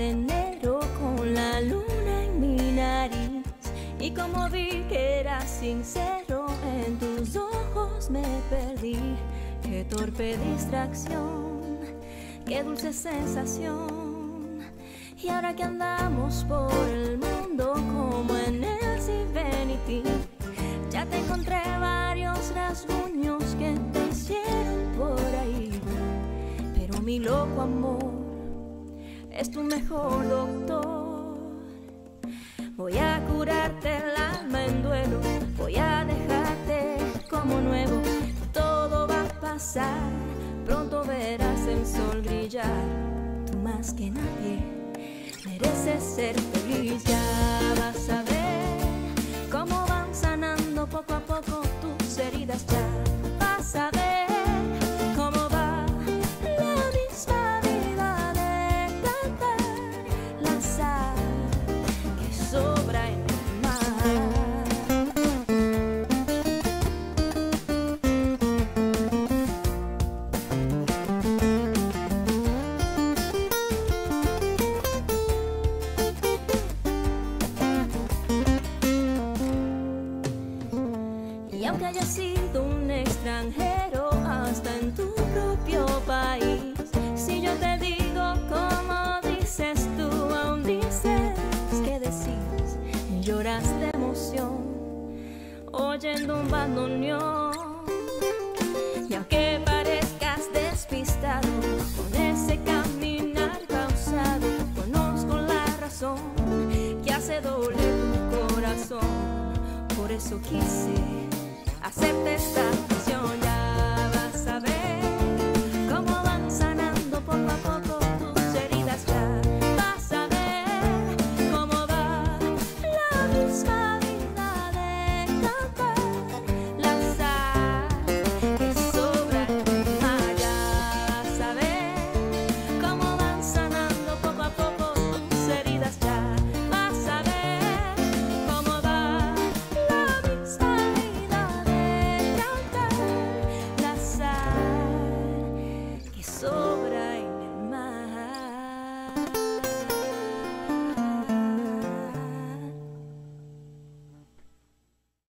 enero con la luna en mi nariz. Y como vi que eras sincero en tus ojos me perdí. Qué torpe distracción qué dulce sensación. Y ahora que andamos por el mundo como en el Cibenity ya te encontré varios rasguños que te hicieron por ahí. Pero mi loco amor es tu mejor doctor. Voy a curarte el alma en duelo, voy a dejarte como nuevo. Todo va a pasar, pronto verás el sol brillar. Tú más que nadie mereces ser feliz, ya aunque hayas sido un extranjero hasta en tu propio país, si yo te digo como dices tú, aún dices que decís, lloras de emoción, oyendo un bandoneón. Y aunque parezcas despistado con ese caminar pausado, conozco la razón que hace doler tu corazón. Por eso quise hacerte estar.